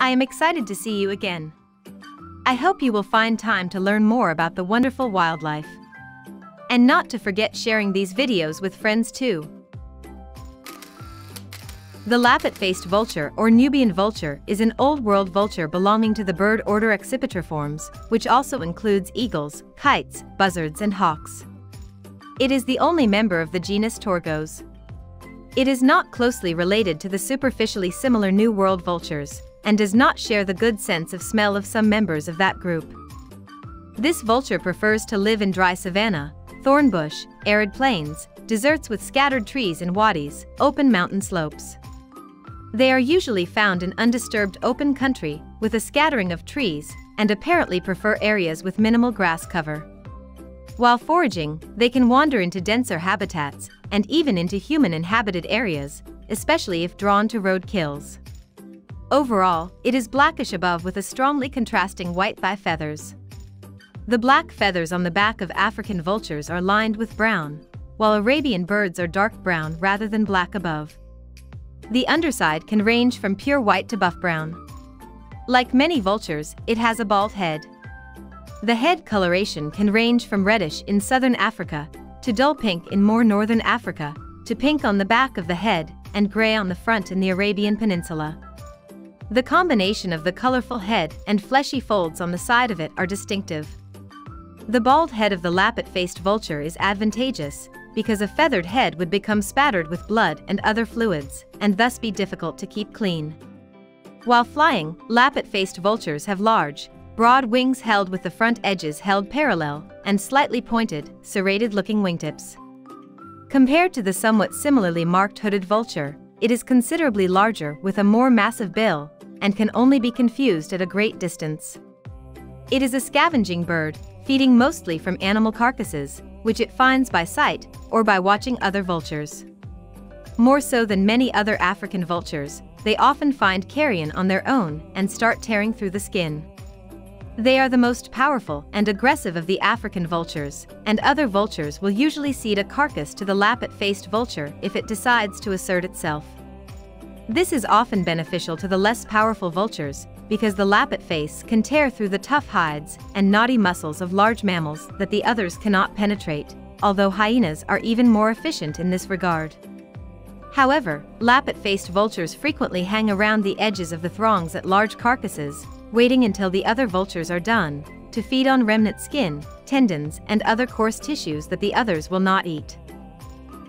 I am excited to see you again. I hope you will find time to learn more about the wonderful wildlife. And not to forget sharing these videos with friends too. The lappet-faced vulture or Nubian vulture is an old-world vulture belonging to the bird order Accipitriformes, which also includes eagles, kites, buzzards and hawks. It is the only member of the genus Torgos. It is not closely related to the superficially similar New World vultures, and does not share the good sense of smell of some members of that group. This vulture prefers to live in dry savanna, thorn bush, arid plains, deserts with scattered trees and wadis, open mountain slopes. They are usually found in undisturbed open country, with a scattering of trees, and apparently prefer areas with minimal grass cover. While foraging, they can wander into denser habitats, and even into human-inhabited areas, especially if drawn to road kills. Overall, it is blackish above with a strongly contrasting white thigh feathers. The black feathers on the back of African vultures are lined with brown, while Arabian birds are dark brown rather than black above. The underside can range from pure white to buff brown. Like many vultures, it has a bald head. The head coloration can range from reddish in southern Africa to dull pink in more northern Africa, to pink on the back of the head and gray on the front in the Arabian Peninsula. The combination of the colorful head and fleshy folds on the side of it are distinctive. The bald head of the lappet-faced vulture is advantageous because a feathered head would become spattered with blood and other fluids, and thus be difficult to keep clean. While flying, lappet-faced vultures have large, broad wings held with the front edges held parallel, and slightly pointed, serrated-looking wingtips. Compared to the somewhat similarly marked hooded vulture, it is considerably larger with a more massive bill, and can only be confused at a great distance. It is a scavenging bird, feeding mostly from animal carcasses, which it finds by sight or by watching other vultures. More so than many other African vultures, they often find carrion on their own and start tearing through the skin. They are the most powerful and aggressive of the African vultures, and other vultures will usually cede a carcass to the lappet-faced vulture if it decides to assert itself. This is often beneficial to the less powerful vultures, because the lappet face can tear through the tough hides and knotty muscles of large mammals that the others cannot penetrate, although hyenas are even more efficient in this regard. However, lappet-faced vultures frequently hang around the edges of the throngs at large carcasses, waiting until the other vultures are done, to feed on remnant skin, tendons, and other coarse tissues that the others will not eat.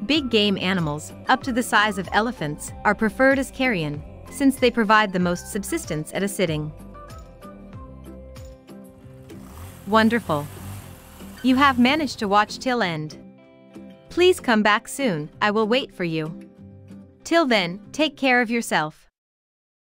Big game animals, up to the size of elephants, are preferred as carrion, since they provide the most subsistence at a sitting. Wonderful. You have managed to watch till end. Please come back soon, I will wait for you. Till then, take care of yourself.